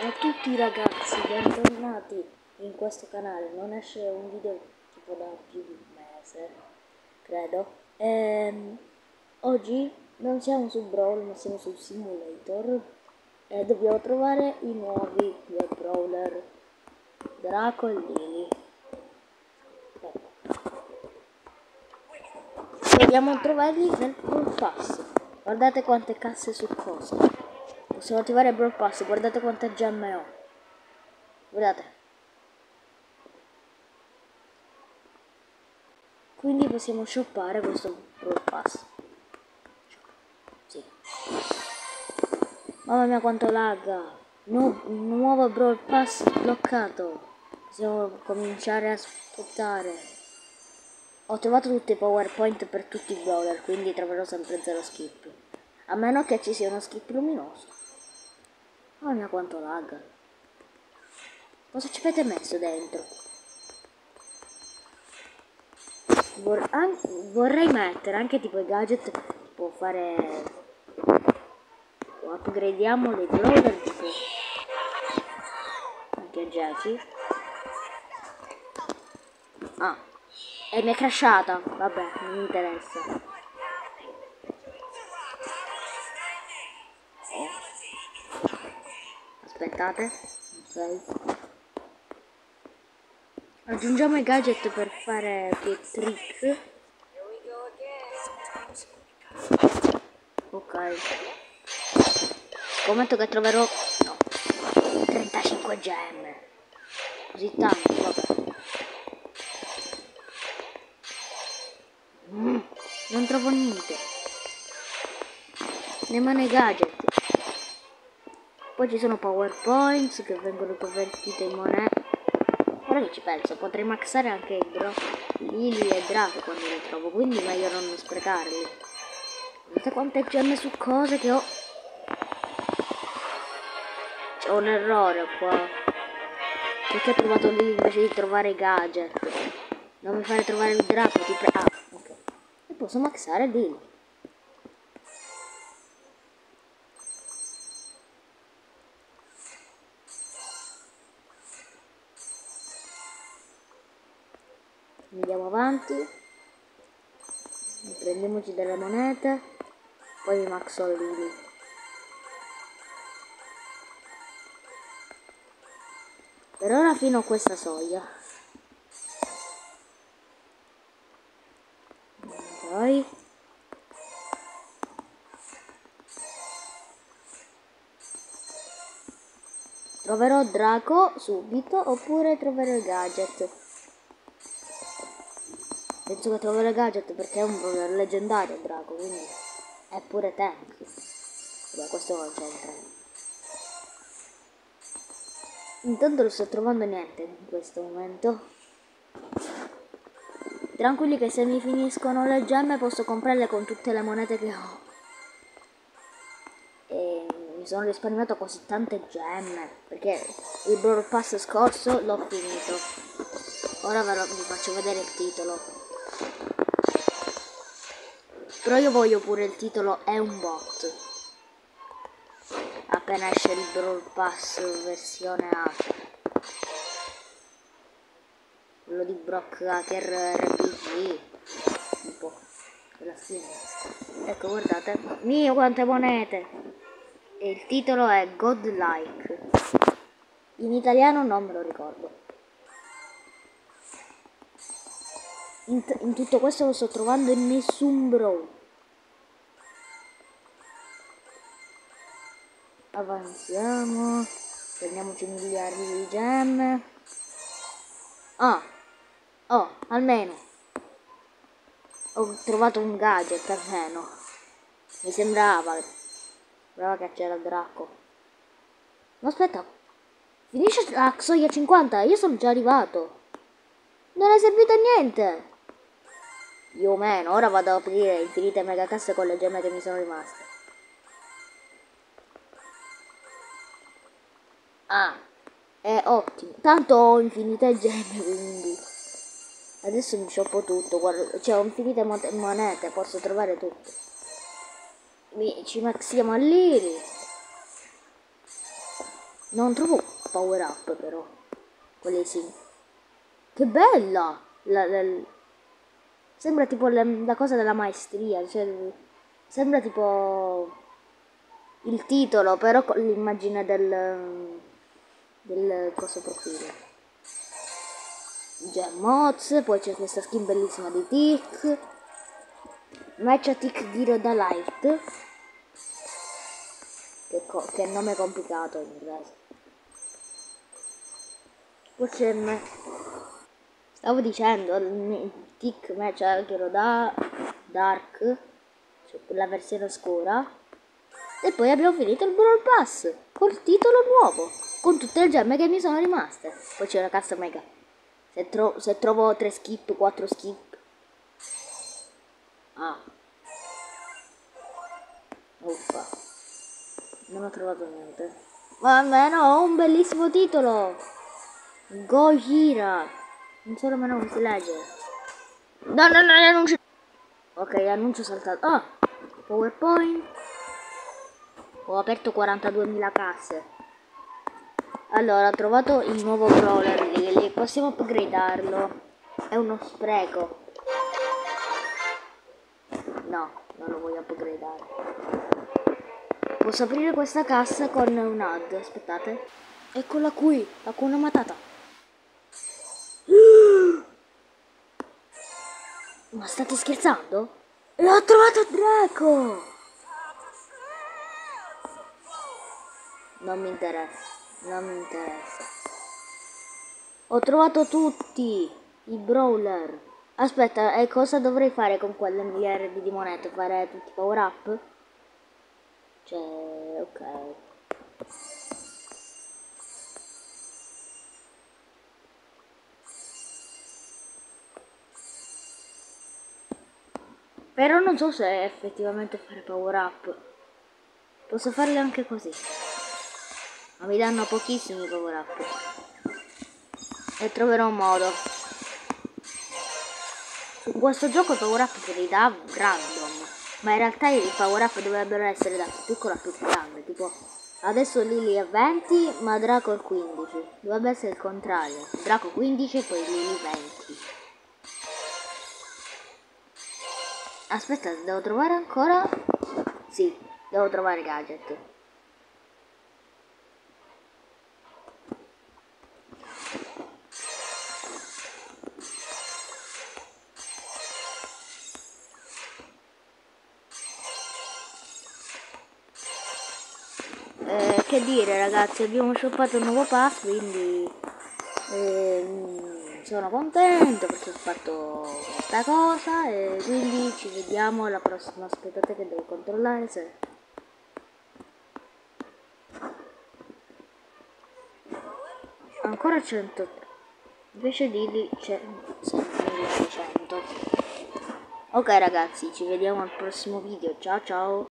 Ciao a tutti ragazzi, bentornati in questo canale. Non esce un video tipo da più di un mese, credo. Ehm, oggi non siamo su Brawl, ma siamo sul simulator. E dobbiamo trovare i nuovi due brawler, Draco e Lily. Dobbiamo trovarli nel Brawl Pass. Guardate quante casse su cosa. Possiamo attivare Brawl Pass, guardate quante gemme ho. Guardate. Quindi possiamo shoppare questo Brawl Pass. Sì. Mamma mia quanto lagga. Nu nuovo Brawl Pass bloccato. Possiamo cominciare a aspettare. Ho trovato tutti i PowerPoint per tutti i brawler, quindi troverò sempre zero skip. A meno che ci sia uno skip luminoso. Mamma mia quanto lag. Cosa ci avete messo dentro? Vor vorrei mettere anche tipo i gadget può fare o upgradiamo dei brawler tipo anche Jackie ah e mi è crashata vabbè non mi interessa aspettate ok. Aggiungiamo i gadget per fare che trick. Ok. Scommetto che troverò no 35 gemme. Così tanto vabbè. Mm, non trovo niente. Nemmeno i gadget poi ci sono powerpoints che vengono convertite in monete. Ora che ci penso, potrei maxare anche i Dro Lily e Draco quando li trovo, quindi meglio non sprecarli. Guardate quante gemme su cose che ho. C'è un errore qua. Perché ho trovato lì invece di trovare i gadget? Non mi fare trovare il Draco, ti pre... Ah, ok. E posso maxare Lily. Andiamo avanti. Prendiamoci delle monete. Poi maxo lì per ora fino a questa soglia. Poi. Troverò Draco subito oppure troverò il gadget Penso che troverò gadget perché è un brawler leggendario il drago, quindi è pure tank. Vabbè, questo non c'entra. Intanto non sto trovando niente in questo momento. Tranquilli che se mi finiscono le gemme posso comprarle con tutte le monete che ho. E mi sono risparmiato così tante gemme. Perché il Brawl Pass scorso l'ho finito. Ora vi faccio vedere il titolo. Però io voglio pure il titolo È un bot. Appena esce il Brawl Pass versione A. Quello di Brock Hacker RPG. Un po' quella fine. Ecco, guardate. Mio quante monete! E il titolo è Godlike. In italiano non me lo ricordo. In, in, tutto questo non sto trovando nessun bro. Avanziamo. Prendiamoci miliardi di gemme. Ah. Oh, almeno. Ho trovato un gadget almeno. Mi sembrava. Brava che c'era il draco. No, aspetta. Finisce la soglia 50. Io sono già arrivato. Non è servito a niente. Più o meno, ora vado ad aprire infinite mega casse con le gemme che mi sono rimaste. Ah, è ottimo. Tanto ho infinite gemme, quindi... Adesso mi shoppo tutto, guarda, c'è ho infinite monete, posso trovare tutto. Mi, ci maxiamo a lì. Non trovo power up però. Quelle sì. Che bella! La, la, sembra tipo la, la, cosa della maestria. Cioè, sembra tipo il titolo, però con l'immagine del, del coso profilo. Gemoz, poi c'è questa skin bellissima di Tick. Matcha Tick Giro da Light. Che, che nome complicato in inglese. Poi c'è. Stavo dicendo, Tick Matcha Giro da Dark. Cioè la versione scura. E poi abbiamo finito il Brawl Pass col titolo nuovo, con tutte le gemme che mi sono rimaste. Poi c'è la cassa mega. Se, tro se trovo 3 skip, 4 skip. Ah. Uffa. Non ho trovato niente. Vabbè no, ho un bellissimo titolo. Gojira. Non so nemmeno come si legge. No, no, no, annuncio. Ok, annuncio saltato. Ah, PowerPoint. Ho aperto 42.000 casse. Allora, ho trovato il nuovo brawler lì, possiamo upgradarlo. È uno spreco. No, non lo voglio upgradare. Posso aprire questa cassa con un ad, aspettate. Eccola qui, la cuna matata. Ma state scherzando? E ho trovato Draco! Non mi interessa. Non mi interessa. Ho trovato tutti i brawler. Aspetta, e cosa dovrei fare con quelle miliardi di monete? Fare tutti power up? Cioè, ok. Però non so se effettivamente fare power up. Posso farle anche così. Ma mi danno pochissimi power up. E troverò un modo. Su questo gioco i power up te li dà random. Ma in realtà i power up dovrebbero essere da più piccolo a più grande. Tipo adesso Lily è 20 ma Draco è 15 dovrebbe essere il contrario. Draco 15 e poi Lily 20 aspetta devo trovare ancora. Sì devo trovare gadget. Eh, che dire ragazzi? Abbiamo shoppato un nuovo pass quindi eh, sono contento perché ho fatto questa cosa e quindi ci vediamo alla prossima. Aspettate che devo controllare se ancora 100 invece di lì c'è 1600 ok ragazzi ci vediamo al prossimo video. Ciao ciao